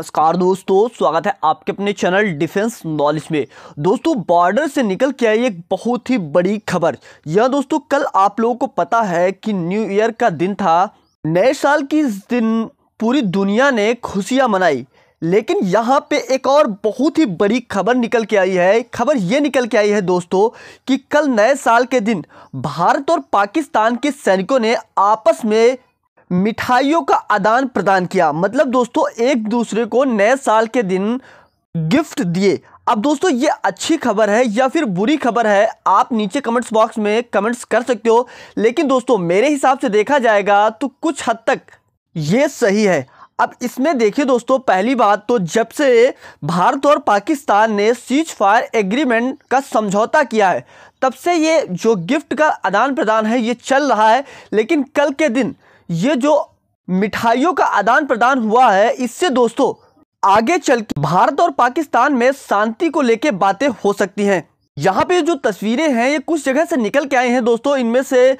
नमस्कार दोस्तों, स्वागत है आपके अपने चैनल डिफेंस नॉलेज में। दोस्तों, बॉर्डर से निकल के आई एक बहुत ही बड़ी खबर। यह दोस्तों, कल आप लोगों को पता है कि न्यू ईयर का दिन था। नए साल की इस दिन पूरी दुनिया ने खुशियाँ मनाई। लेकिन यहाँ पे एक और बहुत ही बड़ी खबर निकल के आई है। खबर ये निकल के आई है दोस्तों, कि कल नए साल के दिन भारत और पाकिस्तान के सैनिकों ने आपस में मिठाइयों का आदान प्रदान किया। मतलब दोस्तों, एक दूसरे को नए साल के दिन गिफ्ट दिए। अब दोस्तों, ये अच्छी खबर है या फिर बुरी खबर है, आप नीचे कमेंट्स बॉक्स में कमेंट्स कर सकते हो। लेकिन दोस्तों, मेरे हिसाब से देखा जाएगा तो कुछ हद तक ये सही है। अब इसमें देखिए दोस्तों, पहली बात तो जब से भारत और पाकिस्तान ने सीज फायर एग्रीमेंट का समझौता किया है, तब से ये जो गिफ्ट का आदान प्रदान है, ये चल रहा है। लेकिन कल के दिन ये जो मिठाइयों का आदान प्रदान हुआ है, इससे दोस्तों, आगे चल के भारत और पाकिस्तान में शांति को लेकर बातें हो सकती हैं। यहाँ पे जो तस्वीरें हैं, ये कुछ जगह से निकल के आए हैं दोस्तों। इनमें से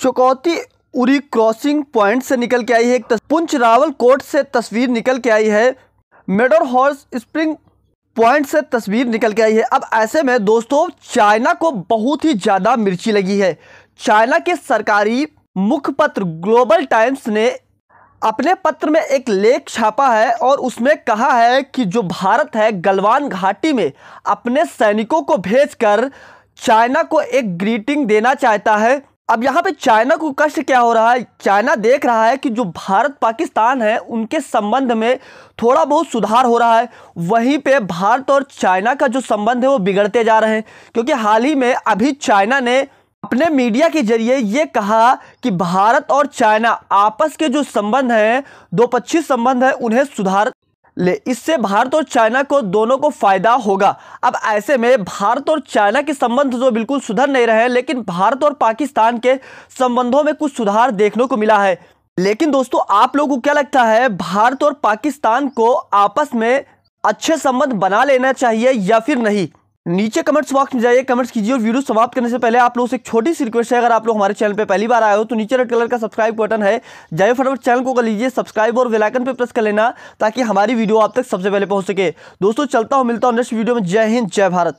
चुकौती उरी क्रॉसिंग पॉइंट से निकल के आई है। एक पुंछ रावल कोट से तस्वीर निकल के आई है। मेडोर हॉर्स स्प्रिंग पॉइंट से तस्वीर निकल के आई है। अब ऐसे में दोस्तों, चाइना को बहुत ही ज़्यादा मिर्ची लगी है। चाइना के सरकारी मुखपत्र ग्लोबल टाइम्स ने अपने पत्र में एक लेख छापा है और उसमें कहा है कि जो भारत है, गलवान घाटी में अपने सैनिकों को भेजकर चाइना को एक ग्रीटिंग देना चाहता है। अब यहाँ पे चाइना को कष्ट क्या हो रहा है? चाइना देख रहा है कि जो भारत पाकिस्तान है, उनके संबंध में थोड़ा बहुत सुधार हो रहा है। वहीं पे भारत और चाइना का जो संबंध है, वो बिगड़ते जा रहे हैं। क्योंकि हाल ही में अभी चाइना ने अपने मीडिया के ज़रिए ये कहा कि भारत और चाइना आपस के जो संबंध हैं, दो पक्षी संबंध हैं, उन्हें सुधार ले। इससे भारत और चाइना को दोनों को फ़ायदा होगा। अब ऐसे में भारत और चाइना के संबंध जो बिल्कुल सुधर नहीं रहे लेकिन भारत और पाकिस्तान के संबंधों में कुछ सुधार देखने को मिला है। लेकिन दोस्तों, आप लोगों को क्या लगता है, भारत और पाकिस्तान को आपस में अच्छे संबंध बना लेना चाहिए या फिर नहीं? नीचे कमेंट्स बॉक्स में जाइए कमेंट्स कीजिए और वीडियो समाप्त करने से पहले आप लोगों से एक छोटी सी रिक्वेस्ट है, अगर आप लोग हमारे चैनल पे पहली बार आए हो तो नीचे रेड कलर का सब्सक्राइब बटन है। जाइए फटाफट चैनल को कर लीजिए सब्सक्राइब और वेलाइकन पे प्रेस कर लेना, ताकि हमारी वीडियो आप तक सबसे पहले पहुँच सके। दोस्तों, चलता हूँ, मिलता हूँ नेक्स्ट वीडियो में। जय हिंद, जय भारत।